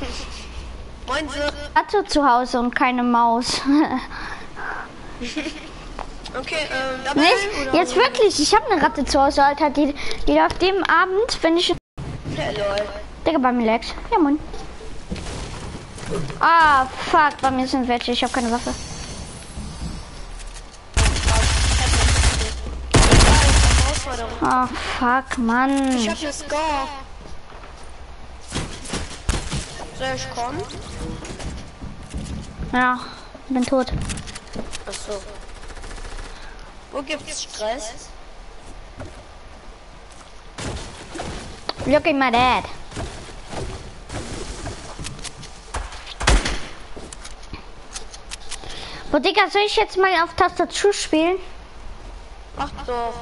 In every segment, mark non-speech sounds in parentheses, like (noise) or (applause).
(laughs) Moin, Sie. Ratte zu Hause und keine Maus. (laughs) Okay, ähm, dabei Nicht? oder? Jetzt wirklich, ich habe eine Ratte zu Hause, Alter. Die, die läuft jeden Abend, wenn ich. Hey, lol. Digga, bei mir Lex. Ja, Mann. Ah, fuck, bei mir sind welche. Ich habe keine Waffe. Ah, fuck, Mann. Ich hab ne Scar. Ich kommen? Ja, bin tot. Achso. Wo gibt's Stress? Look at my dad. Wo, Digga, soll ich jetzt mal auf Tastatur spielen? Ach doch.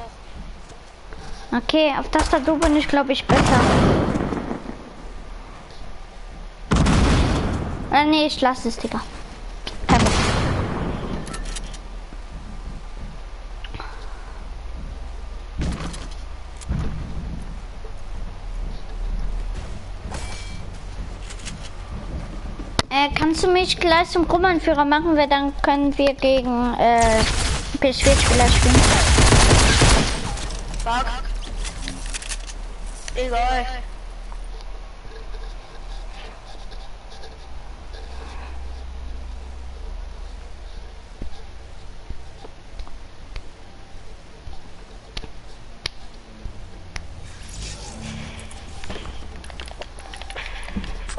Okay, auf Tastatur bin ich, glaube ich, besser. Äh, nee, ich lasse es, Digga. Äh, kannst du mich gleich zum Gruppenführer machen, weil dann können wir gegen äh, PS4-Spieler spielen. Fuck. Egal.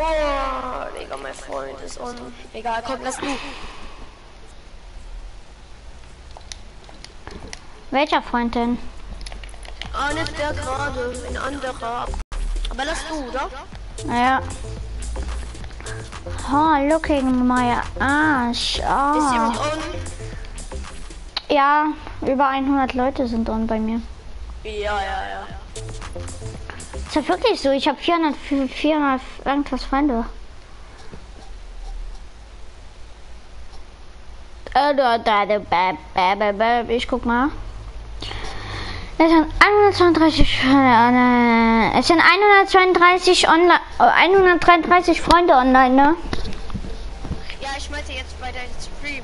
Oh, Digga, mein Freund ist on. Egal, komm, lass du. Welcher Freund denn? Ah, nicht der gerade, ein anderer. Aber lass du, oder? Ja. Oh, looking my Arsch. Ist Oh. jemand on? Ja, über 100 Leute sind on bei mir. Ja, ja, ja. Ist ja wirklich so. Ich habe 400, 400 irgendwas Freunde. Äh, da, da, da, bäh, bäh, bäh, bäh. Ich guck mal. Es sind 132, äh, es sind 132 online, äh, 133 Freunde online, ne? Ja, ich meinte jetzt bei deinem Stream.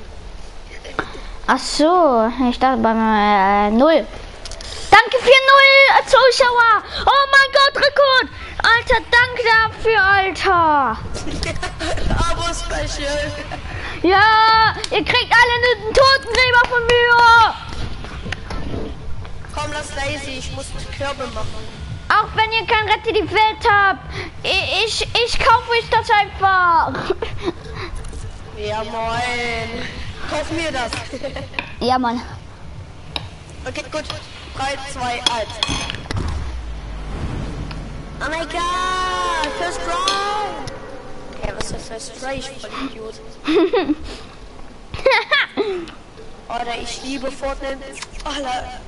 Ach so, ich dachte beim äh, Null. Danke für Null Zuschauer. Oh mein Gott, Rekord. Alter, danke dafür, Alter. (laughs) Abo Special. Ja, ihr kriegt alle einen Totengräber von mir. Komm, lass Daisy, ich muss Körbe machen. Auch wenn ihr kein Rette die Welt habt. Ich, ich, ich kaufe euch das einfach. Ja, moin. Kauf mir das. (laughs) Ja, Mann. okay, gut. 3, 2, 1. Oh mein Gott, First Try. Hey, was Try? Ich bin voll Idiot. (laughs) Oder ich liebe Fortnite. Alter.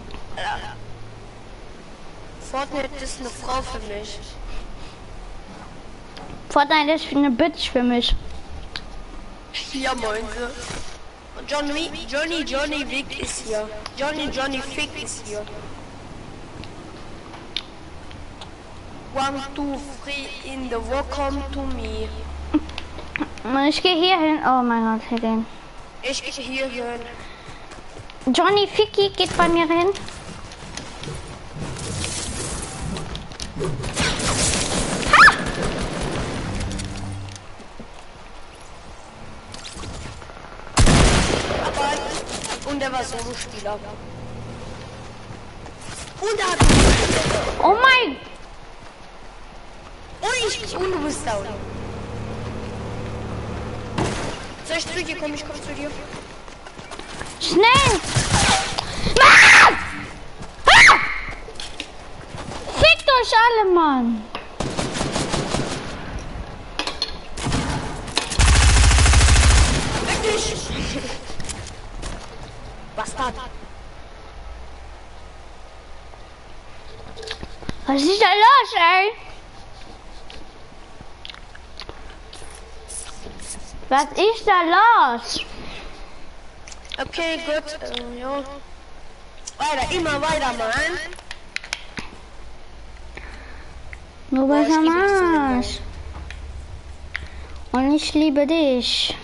Fortnite ist eine Frau für mich. Fortnite ist eine Bitch für mich. Ja, moin. Johnny, Johnny, Johnny Wick ist hier. Johnny, Johnny Fick ist hier. One, two, three in the welcome to me. Ich gehe hier hin. Oh mein Gott, hier den. Ich gehe hier hin. Johnny Ficky geht bei mir hin. Aber, und er war Solo-Spieler. Und er hat... Oh mein. Und ich... Und du bist down. Soll ich zu dir kommen? Ich komme zu dir. Schnell! Ah! Ah! Fickt euch alle, Mann! Wirklich? Bastard. Was ist da los, ey? Was ist da los? Okay, gut. Äh, ja. Weiter, immer weiter, Mann. Du zu dem Arsch. Und ich liebe dich.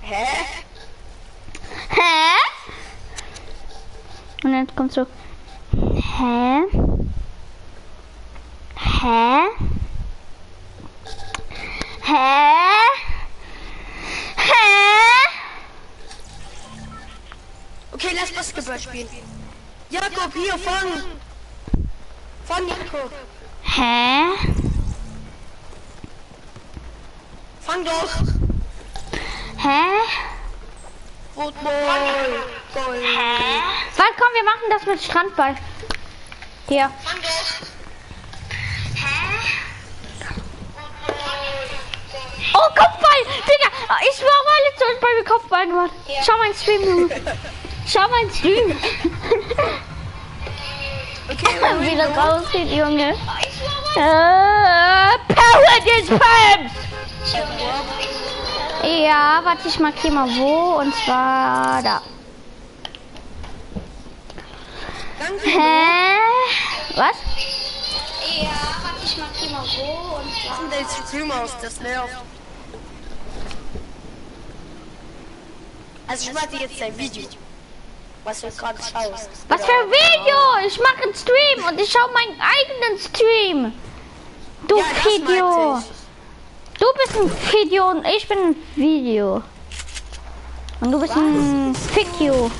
Hä? Hä? Und jetzt kommt so. Hä? Hä? Hä? Hä? Basketball spielen. Jakob, hier, fang! Fang, Jakob! Hä? Fang doch! Hä? Football! Goal! Warte, komm, wir machen das mit Strandball. Hier. Fang doch! Oh, Kopfball! Digga, ich war mal letztes Mal mit Kopfball gemacht. Schau mein Stream, Schau mein Stream. Okay, Wie das aussieht, Junge. Äh, Power des Pumps! Ja, warte, ich markiere mal wo. Und zwar da. Danke. Hä? Was? Mach den Stream aus, das nervt. Also ich warte jetzt dein Video. Was du gerade schaust. Was für ein Video? Ich mache einen Stream und ich schaue meinen eigenen Stream. Du Ja, Video. Du bist ein Video und ich bin ein Video. Und du bist ein Video.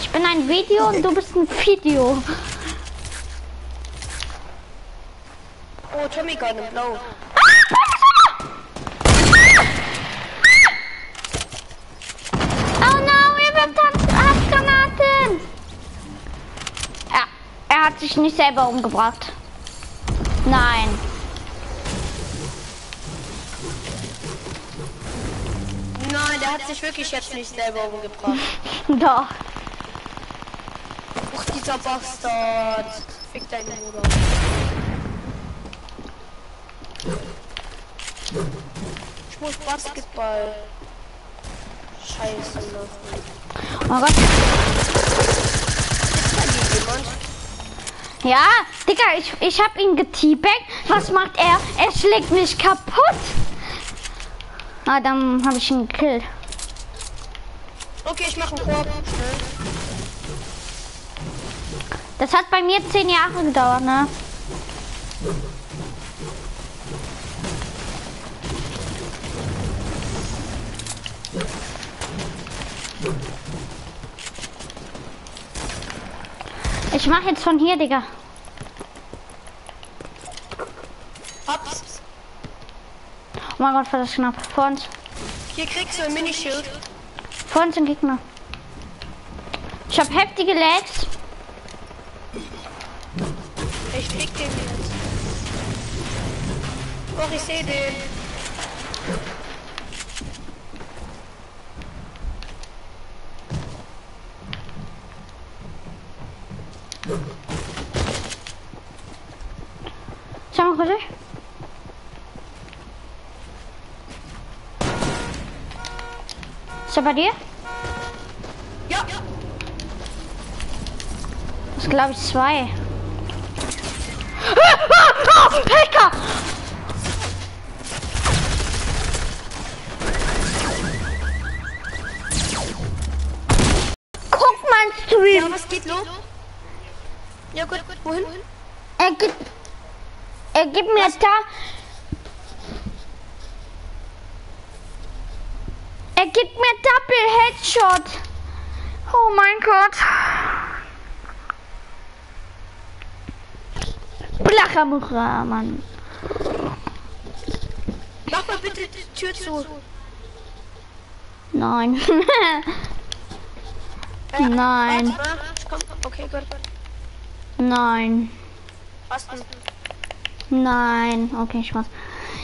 Ich bin ein Video und du bist ein Video. Oh, Tommy Gun in Blau. Er hat sich nicht selber umgebracht. Nein. Nein, der hat sich wirklich jetzt nicht selber umgebracht. (laughs) Doch. Ach, dieser Bastard. Fick deine Mutter. Ich muss Basketball. Scheiße. Oh Gott. Ist da jemand? Ja, Digga, ich, ich hab ihn geteabagt. Was macht er? Er schlägt mich kaputt. Ah, dann habe ich ihn gekillt. Okay, ich mache einen Korb. Das hat bei mir zehn Jahre gedauert, ne? Ich mach jetzt von hier, Digga. Hab's. Oh mein Gott, war das knapp. Vor uns. Hier kriegst du ein Minischild. Vor uns ein Gegner. Ich habe heftige Lags. Ich fick den jetzt. Doch, ich sehe den. Sag mal kurz. Ist er bei dir? Ja. Das glaube ich zwei. Ah, ah, ah, Hacker! Guck Ja, Stream. was geht los? Ja, gut. Wohin? Er gibt, er gibt mir da. Er gibt mir Double Headshot. Oh mein Gott. Blachamura, Mann. Mach mal bitte die Tür zu. Nein. (laughs) Nein. Ich komm. Okay, gut. Nein. Was denn? Nein. Okay, Spaß.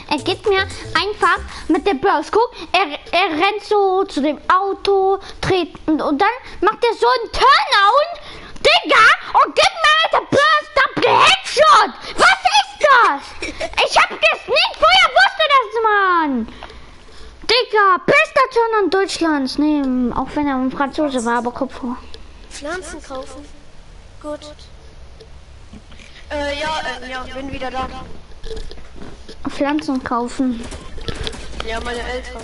Er gibt mir einfach mit der Burst. Guck, er, er rennt so zu dem Auto, dreht und, und dann macht er so einen Turnout. Digga, und gibt mir mit der Burst Double Headshot. Was ist das? Ich hab das nicht vorher wusste das, Mann. Digga, bester Turner Deutschlands. Nee, auch wenn er ein Franzose war, aber Kopf vor. Pflanzen kaufen. Gut. Äh, ja, äh, ja, bin wieder da. Pflanzen kaufen. Ja, meine Eltern.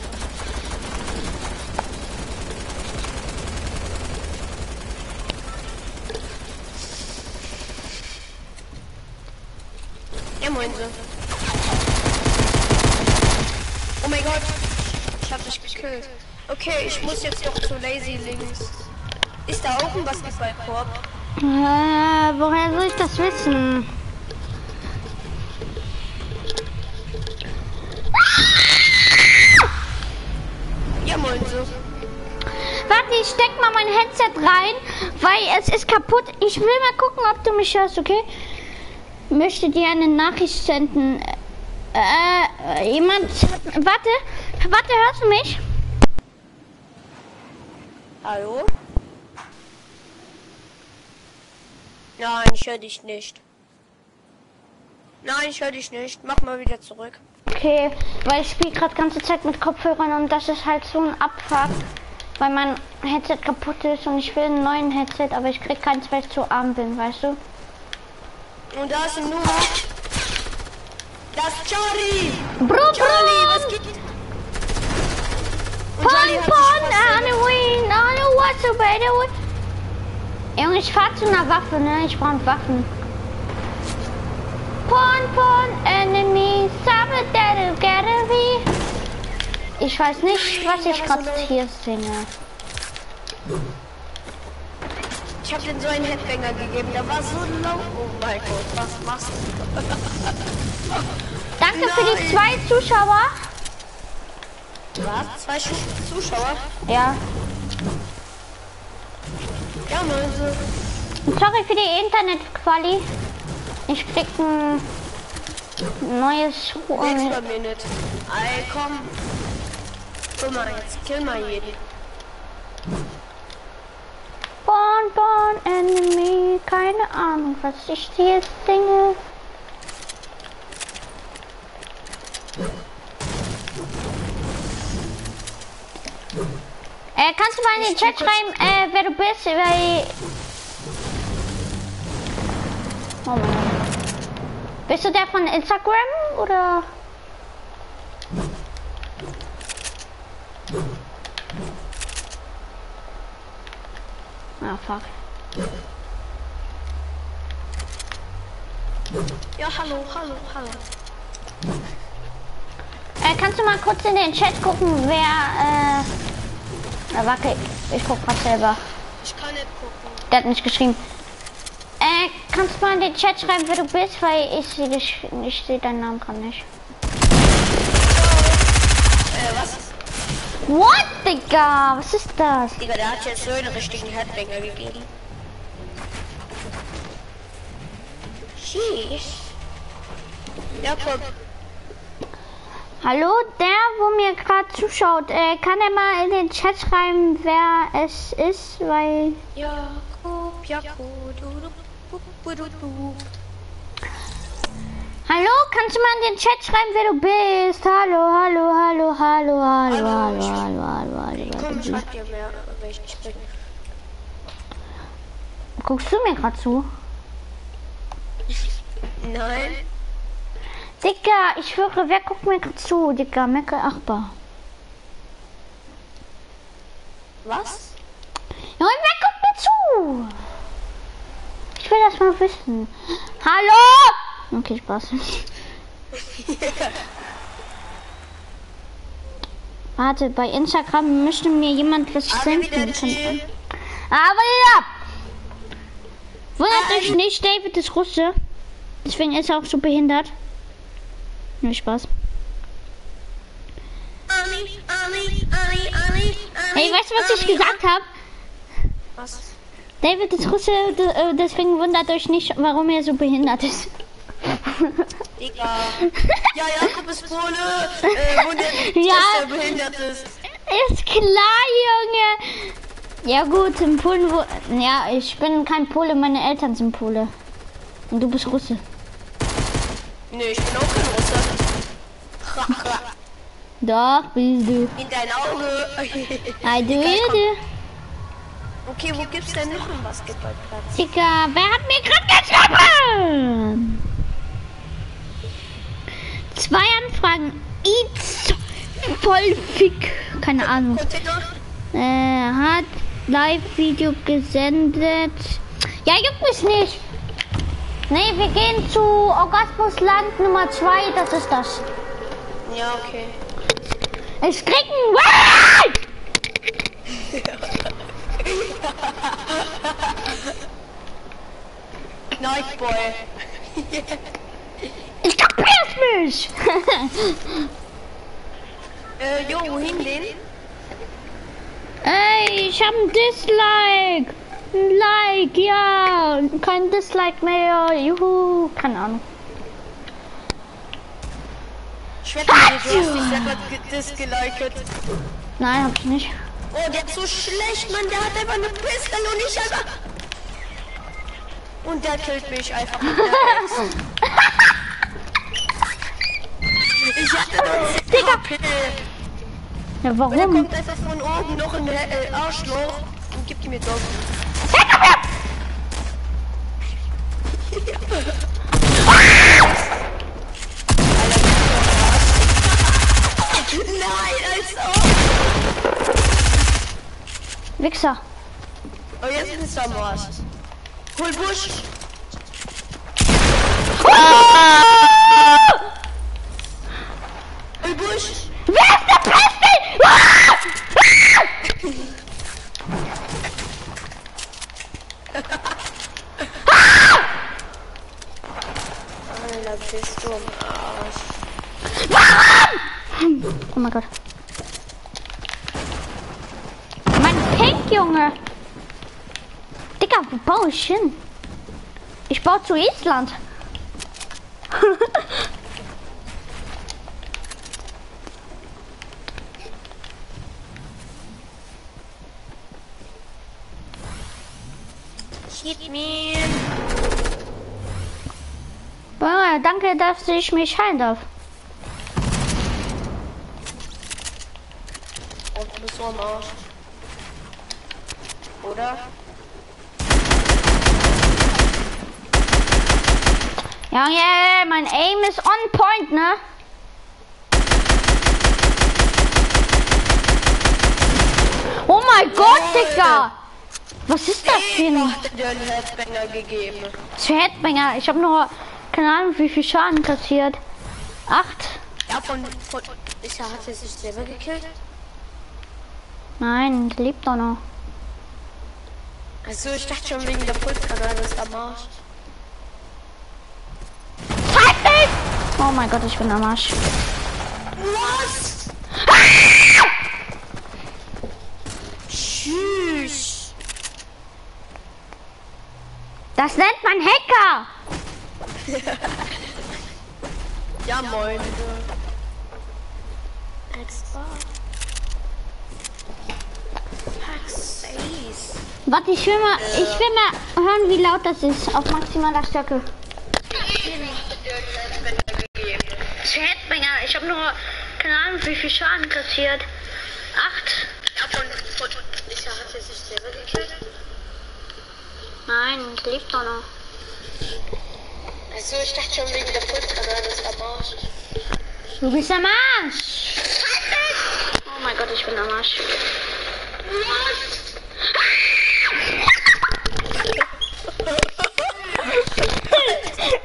Ja, moin so. Oh mein Gott. Ich hab dich gekillt. Okay, ich muss jetzt doch zu Lazy links. Ist da auch ein Basketballkorb? Äh, woher soll ich das wissen? Ja, moin so. Warte, ich steck mal mein Headset rein, weil es ist kaputt. Ich will mal gucken, ob du mich hörst, okay? Möchte dir eine Nachricht senden. Äh, jemand. Warte, warte, hörst du mich? Hallo? Nein, ich höre dich nicht. Nein, ich höre dich nicht. Mach mal wieder zurück. Okay, weil ich spiele gerade ganze Zeit mit Kopfhörern und das ist halt so ein Abfuck, weil mein Headset kaputt ist und ich will einen neuen Headset, aber ich krieg keins, weil ich zu arm bin, weißt du? Und da ist ein nur. Das ist Charlie! Bro, Charlie, bro! was geht? Und Pon, Charlie pon, fast- Halloween, Hallo, what's the way? Junge, ich fahr zu einer Waffe, ne? Ich brauch Waffen. Pon, pon, enemy, der together wie. Ich weiß nicht, was ich gerade hier singe. Ich habe den so einen Headbanger gegeben, der war so laut. Oh mein Gott, was machst du? (laughs) Danke für die zwei Zuschauer. Was? Zwei Schu Zuschauer? Ja. Ja, Mäuse. Sorry für die Internetquali. Ich krieg ein neues Schuh. bei mir nicht. Ey, komm. Guck mal, jetzt kill mal jeden. Born, enemy. Keine Ahnung, was ich hier singe. Äh, kannst du mal in den Chat schreiben, äh, wer du bist, weil... Oh. Bist du der von Instagram, oder? Ah, fuck. Ja, hallo, hallo, hallo. Äh, kannst du mal kurz in den Chat gucken, wer, äh... Na, warte, ich guck grad selber. Ich kann nicht gucken. Der hat nicht geschrieben. Äh, kannst du mal in den Chat schreiben, wer du bist, weil ich sehe dich, ich sehe deinen Namen gerade nicht. Äh, was? What, Digga? Was ist das? Digga, der hat jetzt so einen richtigen Headbanger gegeben. Sheesh. Ja, komm. Hallo, der, wo mir gerade zuschaut, äh, kann er mal in den Chat schreiben, wer es ist, weil... Jakob, Jakob, du, du, du, du, du. Hallo, kannst du mal in den Chat schreiben, wer du bist? Hallo, hallo, hallo, hallo, hallo, Hallo, hallo, hallo, hallo, hallo, Komm, hallo. schreib dir mehr, wer ich bin. Guckst du mir gerade zu? Nein. Digga, ich höre, wer guckt mir gerade zu? Digga, Mecke Achbar. Was? Junge, wer guckt mir zu? Ich will das mal wissen. Hallo! Okay, Spaß. (laughs) Warte, bei Instagram möchte mir jemand was senden. Aber ja! Wundert euch nicht, David ist Russe. Deswegen ist er auch so behindert. Nur Spaß. Hey, weißt du, was ich gesagt habe? Was? David ist Russe, äh, deswegen wundert euch nicht, warum er so behindert ist. Digga. Ja, Jakob ist Pole. Äh, wundert mich, (laughs) Ja. dass er behindert ist. Ist klar, Junge. Ja gut, in Polen, wo... Ja, ich bin kein Pole, meine Eltern sind Pole. Und du bist Russe. Nee, ich bin auch kein Russe. (laughs) Doch, bist du. In dein Auge. I do, you do. Okay, wo gibt's denn noch einen Basketballplatz? Digga, wer hat mir gerade geschrieben? Zwei Anfragen. It's voll fick. Keine Ahnung. Äh, hat Live-Video gesendet. Ja, juckt mich nicht. Nee, wir gehen zu Orgasmusland Nummer 2. Das ist das. Ja, okay. Ich krieg ein Nice boy. Ich kapier's mich. (laughs) Äh, jo, wohin denn? Ey, ich hab ein Dislike. Ein Like, ja. Kein Dislike mehr. Juhu. Keine Ahnung. Ich wette du hast dich selber ge- disgeliked. Nein, hab ich nicht. Oh, der ist so schlecht, Mann. Der hat einfach eine Pistole und ich einfach... Und der killt mich einfach. (laughs) Ich hatte noch Digga. Ja, Und er warum? kommt einfach von oben noch ein äh, Arschloch und gibt ihm jetzt auf. Nein, als ob. Wichser. Oh, jetzt ist er am Arsch. Hol Busch. Hol Busch. Wer ist der Beste? Alter, bist du am Arsch. Oh mein Gott. Mein Pink, Junge. Digga, wo baue ich hin? Ich baue zu Island. Hit me. Junge, danke, dass ich mich heilen darf. Und du bist so am Arsch. Oder? Junge, mein Aim ist on point, ne? Oh mein Gott, Digga! Was ist das für Ich ein hatte dir einen Headbanger gegeben. Headbanger? Ich habe nur keine Ahnung, wie viel Schaden kassiert. Acht? Ja, von, von, ist er, hat er sich selber gekillt? Nein, lebt doch noch. Also, ich dachte schon wegen der Pulskanal ist am Arsch. Halt! Oh mein Gott, ich bin am Arsch. Was? Tschüss. Das nennt man Hacker! Ja, moin. Extra. Warte, ich will mal, ich will mal hören, wie laut das ist auf maximaler Stärke. Headbanger, ich habe nur keine Ahnung, wie viel Schaden kassiert. Acht? Nein, der lebt doch noch. Also, ich dachte schon wegen der Pulskanal ist am Arsch. Du bist am Arsch! Oh mein Gott, ich bin am Arsch.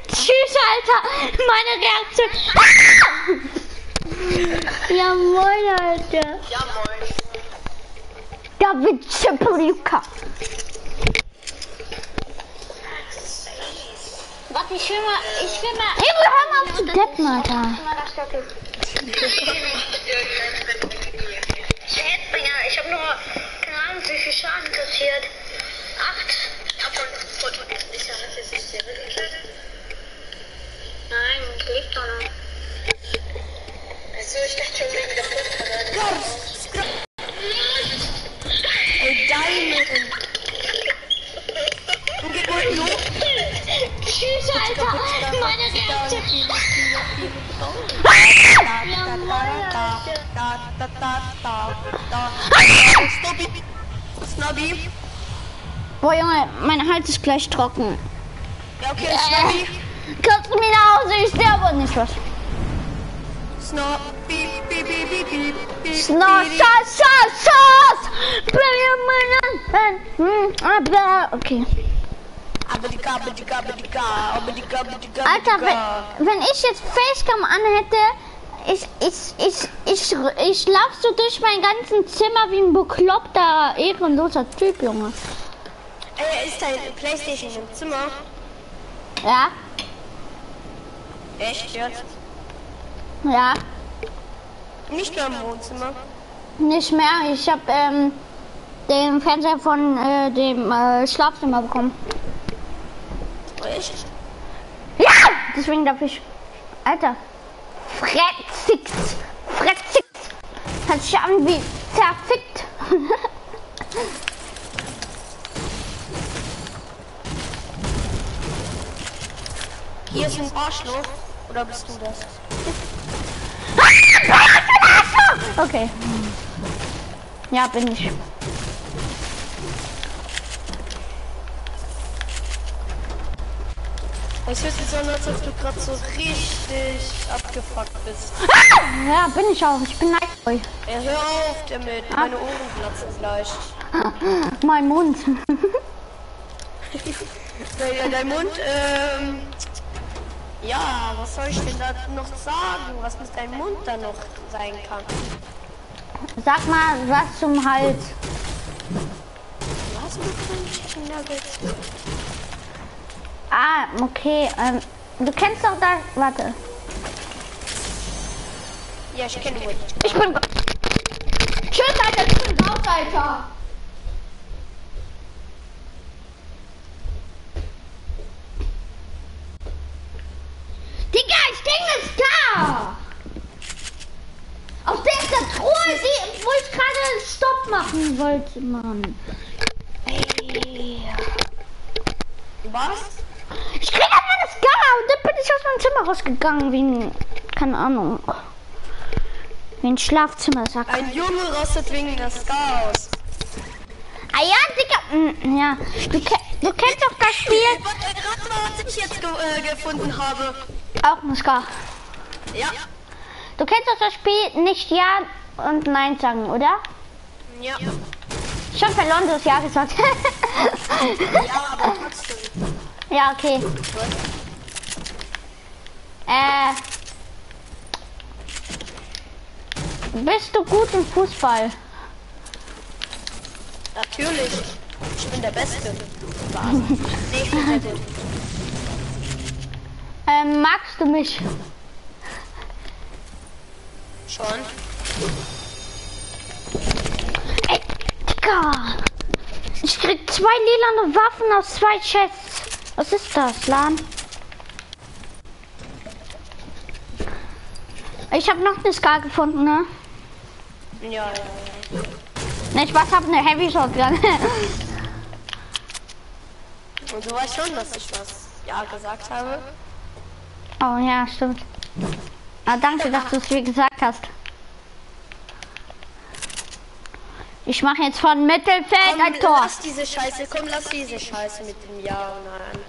Tschüss, Alter! Meine Reaktion. ja, moin, Alter. Ja, moin. David Czepulka. Warte, ich will mal, ich will mal. Hey, wir hören mal auf zu deppen, Alter. Headbanger, ich habe nur keine Ahnung, wie viel Schaden kassiert. Acht? Ja, von, von, ist er, hat er sich selber gekillt? Nein, ich lebt doch noch. Also, ich dachte schon wegen der ist am Arsch. Ey, Diamond. Du geh wohl los. Tschüss, Alter. Meine Reaktion. Snobby. (laughs) Snobby. Boah, Junge, mein Hals ist gleich trocken. Ja, okay, Snobby. Kannst du mir nach Hause? Ich sterbe nicht was. Snot, beep, beep, beep, beep, beep, beep, beep, Sauce, Sauce, Sauce. Okay. Alter, wenn, wenn ich jetzt Facecam an hätte, ich, ich, ich, ich, ich lauf so durch mein ganzes Zimmer wie ein bekloppter, ehrenloser Typ, Junge. Ey, ist dein Playstation im Zimmer? Ja, Echt jetzt? ja, Nicht nur im Wohnzimmer. nicht mehr. Ich hab ähm, den Fernseher von äh, dem äh, Schlafzimmer bekommen. Ja! Deswegen darf ich. Alter. Fretzix. Fretzix. Hört sich an wie zerfickt. (laughs) Hier ist ein Arschloch. Oder bist du das? Okay. Ja, bin ich. Es hört sich so an, als ob du gerade so richtig abgefuckt bist. Ja, bin ich auch. Ich bin Nightboy. Ja, hör auf damit. Meine Ohren platzen gleich. (laughs) Mein Mund. (laughs) Ja, dein Mund, ähm... Ja, was soll ich denn da noch sagen? Was mit deinem Mund da noch sein kann? Sag mal was zum Hals. Was mit deinem Chicken Nuggets? Ah, okay. Ähm, du kennst doch da. Warte. Ja, ich kenne Wood. Ich bin. Tschüss, Alter. Ich bin raus, Alter. Digga, ich denke, ist da. Auf der Truhe, die, wo ich gerade Stopp machen wollte, Mann. Ey. Was? Ich krieg einfach das Gar und dann bin ich aus meinem Zimmer rausgegangen, wie ein, keine Ahnung, wie ein Schlafzimmersack. Ein Junge rastet wegen des Chaos. Ah ja, Digga, mm, ja, du, ke du kennst doch das Spiel. Rat mal, was ich jetzt ge äh, gefunden habe. Auch ein Ska. Ja. Du kennst doch das Spiel nicht Ja und Nein sagen, oder? Ja. Ich hab verloren, du hast Ja gesagt. (laughs) Ja, aber trotzdem. ja, okay. Äh. Bist du gut im Fußball? Natürlich. Ich bin der Beste. (laughs) Nee. Ähm, magst du mich? Schon. Ey, Digga! Ich krieg zwei lilane Waffen aus zwei Chests. Was ist das, Lan? Ich habe noch eine Ska gefunden, ne? Ja, ja, ja. Ne, ich was hab eine Heavy Shotgun. Und du weißt schon, dass ich was Ja gesagt habe. oh ja, stimmt. Ah, danke, dass du es mir gesagt hast. Ich mache jetzt von Mittelfeld ein Komm, Tor. lass diese Scheiße, komm, lass diese Scheiße mit dem Ja und Nein.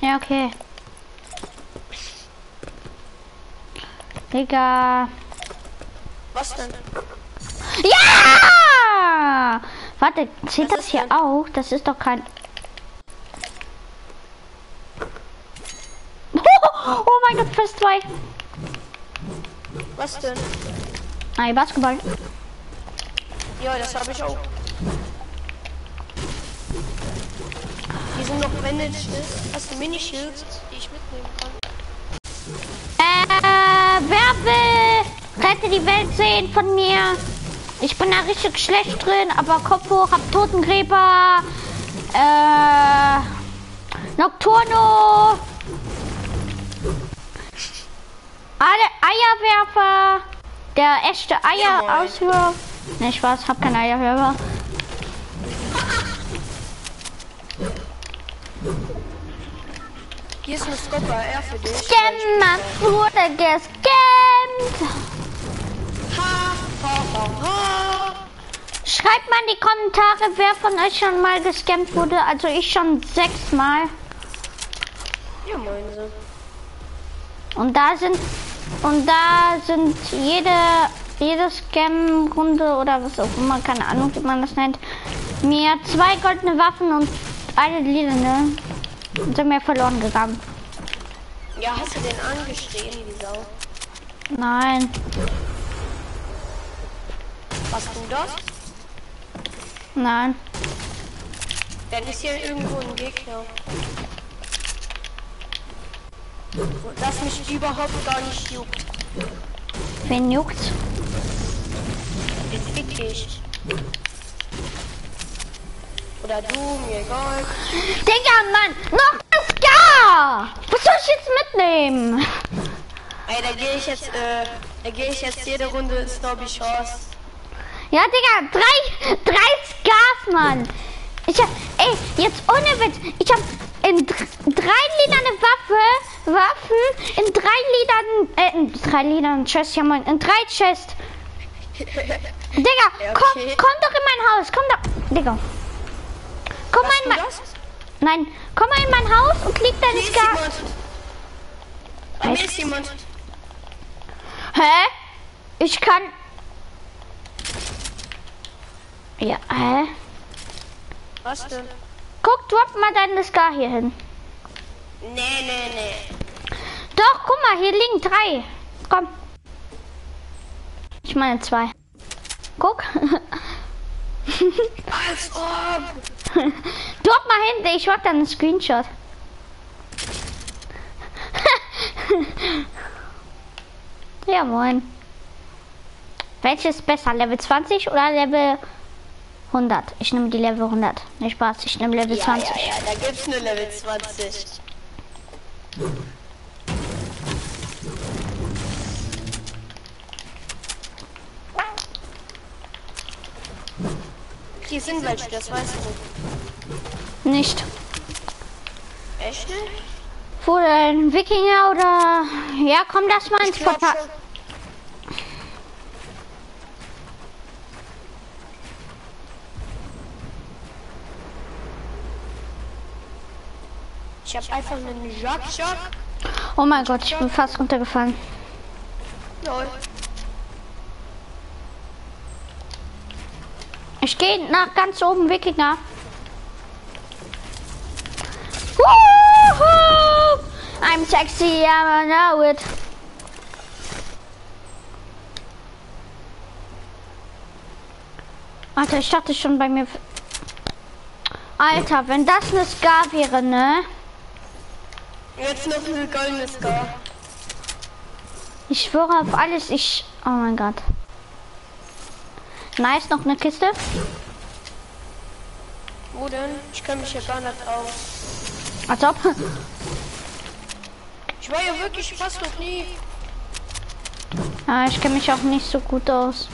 Ja, okay. Digga. Was denn? Ja! Warte, zählt das hier denn? auch? Das ist doch kein. (laughs) Oh, mein Gott, fast zwei. Was denn? Nein, Basketball. Ja, das habe ich auch. Hier sind noch Bandages. Hast du Mini-Shields, die ich mitnehmen kann? Äh, wer will Rette die Welt sehen von mir? Ich bin da richtig schlecht drin, aber Kopf hoch, hab Totengräber. Äh, Nocturno. Alle Eierwerfer. Der echte Eier auswirft. Ne, Spaß, hab keinen Eierwerfer. Hier ist eine Scopper R für dich. Gemma wurde gescammt. Ha, ha, ha, ha. Schreibt mal in die Kommentare, wer von euch schon mal gescammt wurde. Also ich schon sechsmal. Ja, meinen sie. Und da sind Und da sind jede, jede Scam-Runde oder was auch immer, keine Ahnung, wie man das nennt, mir zwei goldene Waffen und eine lilane sind mir verloren gegangen. Ja, hast du den angeschrien, die Sau? Nein. Hast du das? Nein. Dann ist hier irgendwo ein Gegner. Das mich überhaupt gar nicht juckt. Wen juckt's? Den fick ich. Oder du, mir egal. Digga, Mann! Noch das Gar! Was soll ich jetzt mitnehmen? Ey, da gehe ich jetzt, äh, da gehe ich jetzt jede Runde Snobby Chance. Ja, Digga, drei, drei Scars, Mann. Ich hab, ey, jetzt ohne Witz, ich hab in dr drei Liedern eine Waffe, Waffen, in drei Liedern, äh, in drei Liedern Chest, ja moin, in drei Chest. (laughs) Digga, Ja, komm, okay. komm doch in mein Haus, komm doch, Digga. Komm mal in mein, nein, komm mal in mein Haus und klick deine. Bei mir ist jemand. Hä? Ich kann. Ja, hä? Was denn? Guck, drop mal deine Scar hier hin. Nee, nee, nee. Doch, guck mal, hier liegen drei. Komm. Ich meine zwei. Guck. (laughs) Als ob. (laughs) drop mal hin, ich mach dann einen Screenshot. (laughs) ja, moin. Welches ist besser, Level 20 oder Level 100? Ich nehme die Level 100. Nicht Spaß, ich nehme Level Ja, 20. ja, ja, da gibt's nur Level 20. Hier sind welche, das weißt du. Nicht. Echt nicht? Wo denn? Wikinger oder. Ja, komm, lass mal ins Portal. Ich habe einfach einen Jacques. Oh mein Gott, ich bin fast runtergefallen. Lol. Ich gehe nach ganz oben, Wikinger. Woohoo! I'm sexy, I know it. Alter, ich dachte schon bei mir. Alter, wenn das eine Scar wäre, ne? Jetzt noch ein goldenes Scar. Ich schwöre auf alles, ich. Oh mein Gott. Nice, noch eine Kiste. Wo denn? Ich kann mich ja gar nicht aus. Als ob. Ich war ja wirklich fast noch nie. Ja, ich kenne mich auch nicht so gut aus.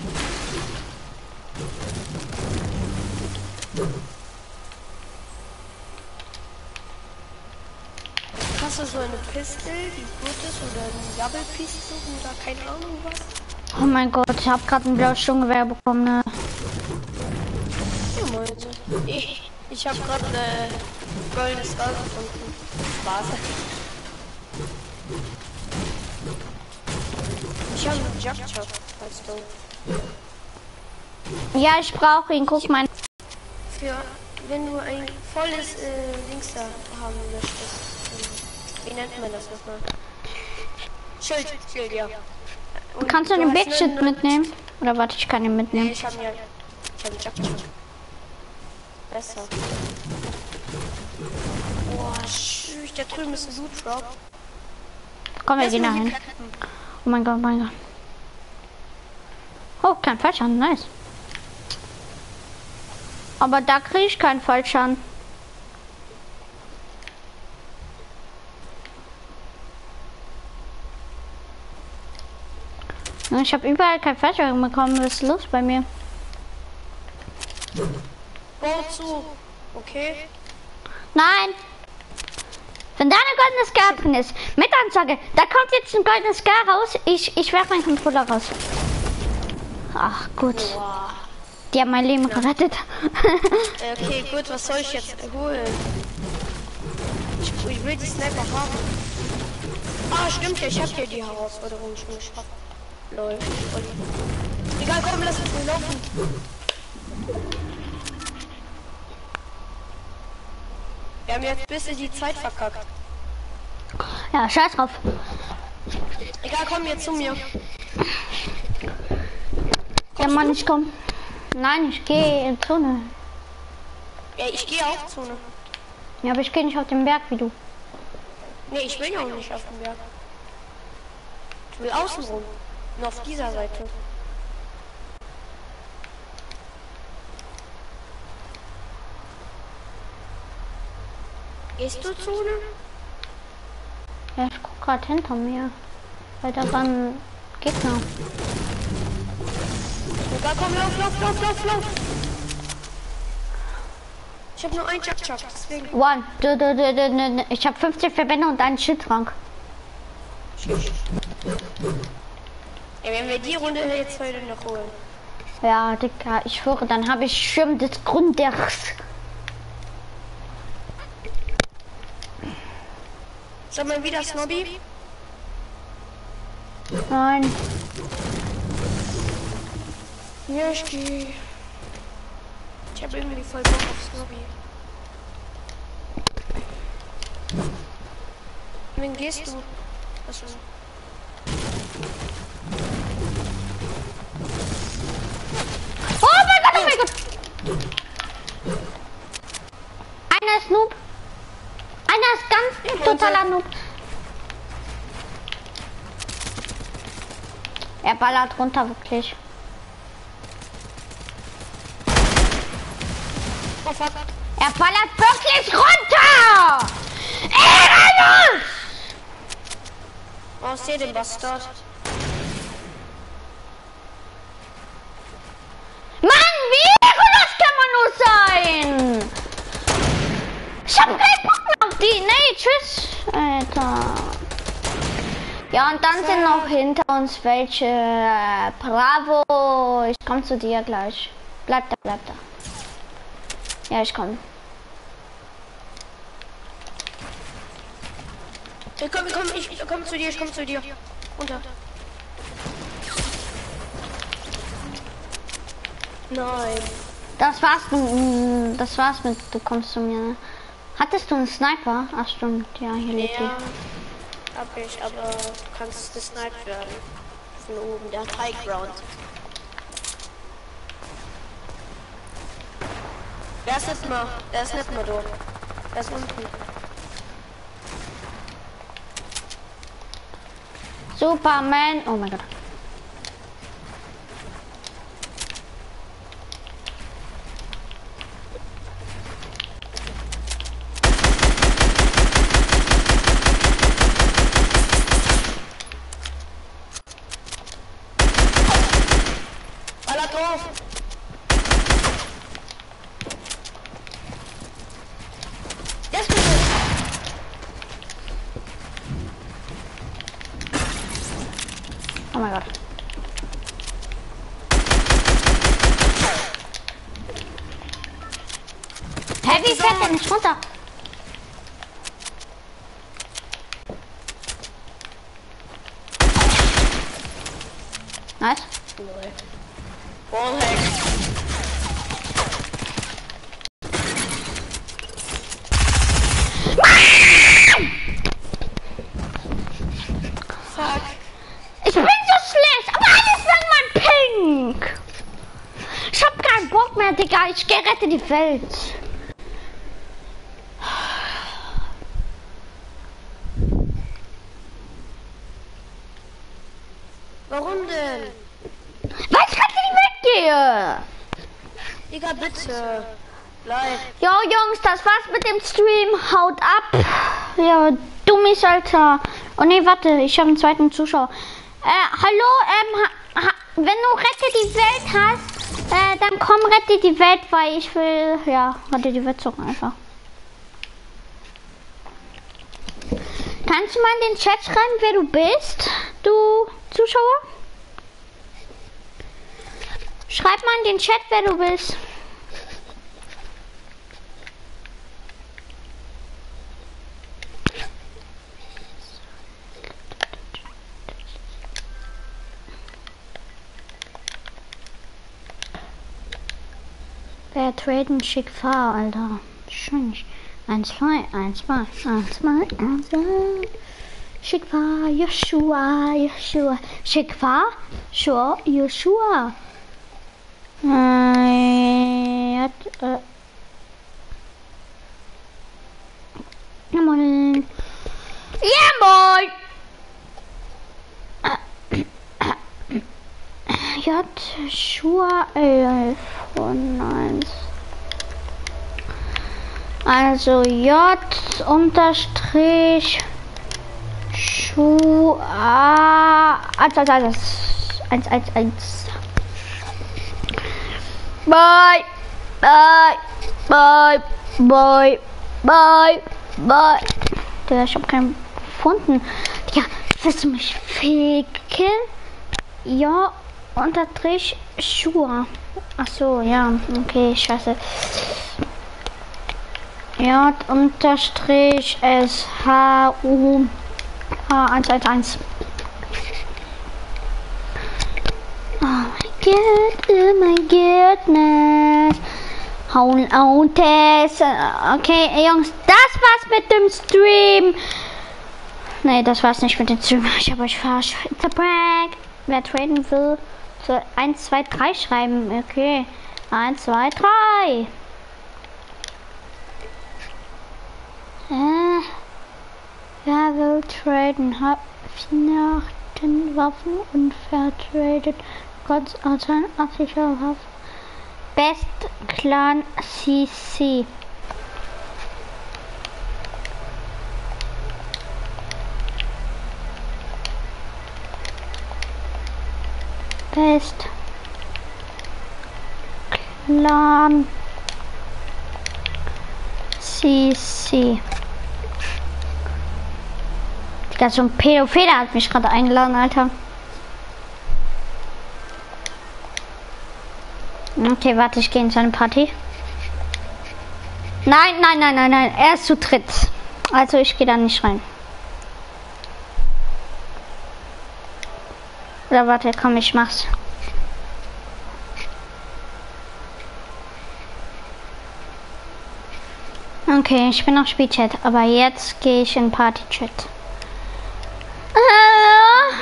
Hast du so eine Pistole, die gut ist, oder eine Double Pistol oder keine Ahnung was? Oh mein Gott, ich habe gerade ein blaues Sturmgewehr bekommen. Ne? Ich, ich habe gerade eine goldene Scar gefunden. Spaß. Ich habe einen Jack, weißt du. Ja, ich brauche ihn. Guck mal. Für, wenn du ein volles äh, Dings da haben möchtest. Wie nennt man das nochmal? Schild, Schild, ja. Und Kannst du den Big Shit mitnehmen? Oder warte, ich kann ihn Nee, mitnehmen. ich habe ja. Ich habe Jack Jack. Besser. Boah, tschüss, da drüben ist ein Loot Drop. Komm, wir gehen da hin. Oh mein Gott, oh mein Gott. Oh, kein Fallschaden, nice. Aber da kriege ich keinen Fallschaden. Ich habe überall keinen Fallschaden bekommen. Was ist los bei mir? Bau zu. Okay. Nein! Wenn da eine goldene Scar drin ist, mit Ansage, da kommt jetzt ein goldenes Scar raus, ich, ich werfe meinen Controller raus. Ach, gut. Boah. Die haben mein Leben gerettet. Äh, Okay, gut, was soll ich jetzt holen? Ich, ich will die Sniper haben. Ah, stimmt ja, ich hab hier die Herausforderung schon geschafft. Lol. Und Egal, komm, lass uns laufen. Wir haben jetzt ein bisschen die Zeit verkackt. Ja, scheiß drauf. Egal, komm jetzt zu mir. Ja, Mann, ich komm. Nein, ich gehe in Zone. Ja, ich gehe auch zu ne. Ja, aber ich gehe nicht auf den Berg wie du. Nee, ich will ja auch nicht auf dem Berg. Ich will außen rum. Nur auf dieser Seite. Gehst du zu? Ja, ich guck gerade hinter mir. Weil da waren Gegner. Egal, komm, lauf, lauf, lauf, lauf, lauf. Ich habe nur einen Chuck Chuck, deswegen. One. Du, du, du, du, du. Ich habe 15 Verbände und einen Schildtrank. Ja, wenn wir die Runde jetzt heute noch holen. Ja, Dicker, ich höre, dann habe ich Schirm des Grunddachs. Soll man wieder Snobby? Nein. Ja, ich geh. Ich habe irgendwie voll Bock auf Snobby. Wen gehst du? Achso. Einer ist Noob. Einer ist ganz totaler Noob. Er ballert runter, wirklich. Oh. Er ballert wirklich runter! Ehrenlos! Oh, ich seh den Bastard. Mann, wie ehrenlos kann man nur sein? Ich hab keinen Bock mehr auf die. Nee, tschüss. Alter. Ja, und dann sind noch hinter uns welche. Äh, Bravo. Ich komm zu dir gleich. Bleib da, bleib da. Ja, ich komm. Ich komm, komm, ich komm zu dir, ich komm zu dir. Runter. Nein. Das war's. Das war's mit. Du kommst zu mir. ne? Hattest du einen Sniper? Ach stimmt. Ja, hier lebt Ja, hab ich, aber du kannst gesniped werden. Von oben, der High Ground. Der ist nicht mal, der ist nicht mal dort. Der ist unten. Superman. Oh mein Gott. Baller drauf! Der ist gut. Oh mein Gott. Hä, wie fährt der nicht runter? Nice. Wallhack. Ich bin so schlecht, aber alles an mein Pink. Ich hab keinen Bock mehr, Digga. Ich rette die Welt. Warum denn? Weil ich rette die Welt gehe. Digga, bitte. Bleib. Jo, Jungs, das war's mit dem Stream. Haut ab. Ja, dummes Alter. Oh nee, warte, ich habe einen zweiten Zuschauer. Äh, hallo, ähm, ha, ha, wenn du Rette die Welt hast, äh, dann komm, rette die Welt, weil ich will, ja, rette die Welt zocken einfach. Kannst du mal in den Chat schreiben, wer du bist, du Zuschauer? Schreib mal in den Chat, wer du bist. Wer traden schick fahr, Alter. Schön. 1, 2, 1, 2, 1, 2, 1, 2. Schick fahr, Joshua, Joshua. Schick fahr, Joshua, Joshua. Äh, ja, äh. Jawohl. Jawohl! J, Schua 11 von 1. Also J unterstrich Schua 1, 1, 1, 1, 1, 1. Bye, bye, bye, bye, bye, bye. Digga, ich hab keinen gefunden. Digga, willst du mich ficken? Ja, unterstrich Schuhe. Ach so, ja, okay, scheiße. J unterstrich S H U H 111. Oh my god, oh my goodness. Hauen Autes. Okay, Jungs, das war's mit dem Stream. Nee, das war's nicht mit dem Stream. Ich habe euch verarscht. It's a prank. Wer traden will, soll 1, 2, 3 schreiben. Okay. 1, 2, 3. Äh, wer will traden? Hab nach den Waffen und vertradet. Sein absicher Waffen. Best Clan CC. Best Clan CC. Digga, so ein Pädophile hat mich gerade eingeladen, Alter. Okay, warte, ich gehe in seine Party. Nein, nein, nein, nein, nein, er ist zu dritt. Also ich gehe da nicht rein. Oder warte, komm, ich mach's. Okay, ich bin auf Spielchat, aber jetzt gehe ich in Partychat. Ah,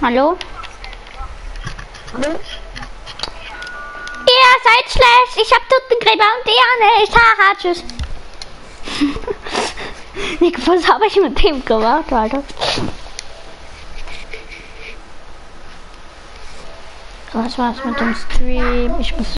hallo? Hallo? Ihr seid schlecht. Ich hab Totengräber und ihr nicht. Haha, tschüss. (laughs) Nick, was habe ich mit dem gemacht, Alter? Was war's mit dem Stream? Ich muss